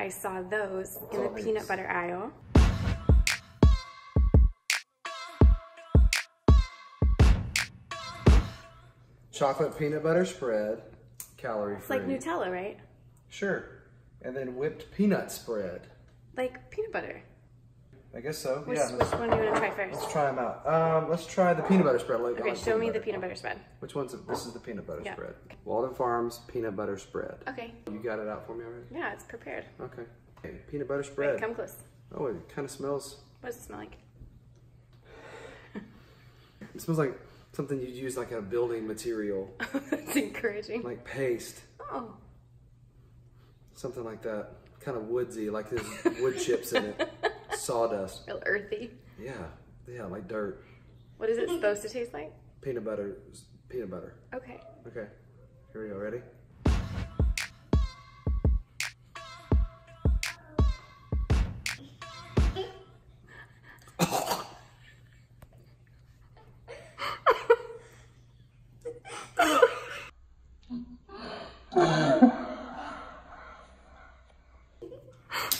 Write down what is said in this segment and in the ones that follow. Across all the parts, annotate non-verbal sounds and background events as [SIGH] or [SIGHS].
I saw those in the peanut butter aisle. Chocolate peanut butter spread, calorie free. It's like Nutella, right? Sure. And then whipped peanut spread. Like peanut butter. I guess so. Which, yeah. which Let's, one do you want to try first? let's try them out. Um, let's try the peanut butter spread. Like, Okay, like show me the peanut butter spread. Which one's it? This is the peanut butter Yeah. spread. Walden Farms peanut butter spread. Okay. You got it out for me already? Yeah, it's prepared. Okay. Okay, peanut butter Wait, spread. come close. oh, it kind of smells. What does it smell like? [LAUGHS] It smells like something you'd use like a building material, [LAUGHS] That's encouraging. like paste, Oh, something like that. Kind of woodsy, like there's [LAUGHS] wood chips in it, sawdust. real earthy. Yeah, yeah, like dirt. What is it supposed to taste like? Peanut butter, peanut butter. Okay. Okay, here we go. Ready?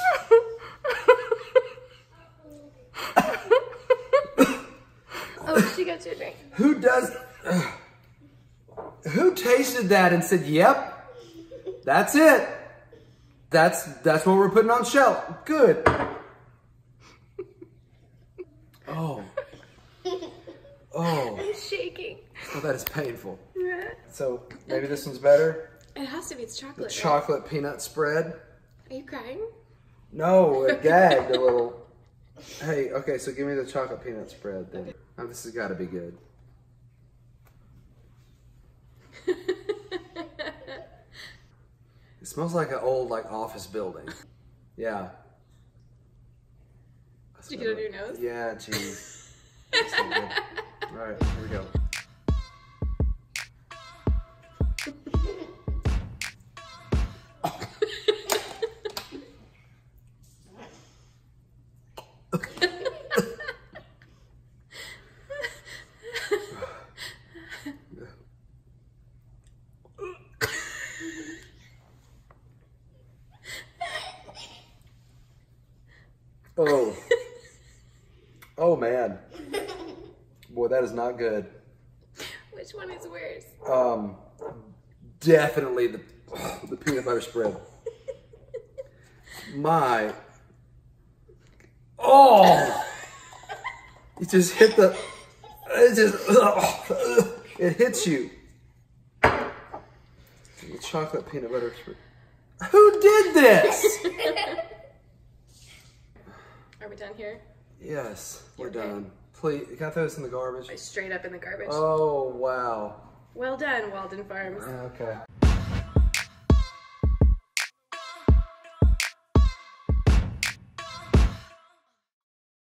[LAUGHS] Oh, she got your drink. [SIGHS] Who does? [SIGHS] who tasted that and said, "Yep, that's it. That's that's what we're putting on shelf." Good. [LAUGHS] Oh. [LAUGHS] Oh, I'm shaking. oh, that is painful. Yeah. So maybe this one's better. It has to be. It's chocolate. right? Chocolate peanut spread. Are you crying? No, it gagged a little. Hey, okay, so give me the chocolate peanut spread then. Oh, this has got to be good. [LAUGHS] It smells like an old like office building. Yeah. Did you get it on your nose? Yeah, geez. [LAUGHS] That's not good. All right, here we go. [LAUGHS] Oh. Oh man. Boy, that is not good. Which one is worse? Um, definitely the the peanut butter spread. [LAUGHS] My. Oh! You just hit the. It just. Oh, it hits you. The chocolate peanut butter spread. Who did this? Are we done here? yes, we're Okay. done. Please, can I throw this in the garbage? Straight up in the garbage. Oh wow. Well done, Walden Farms. Okay.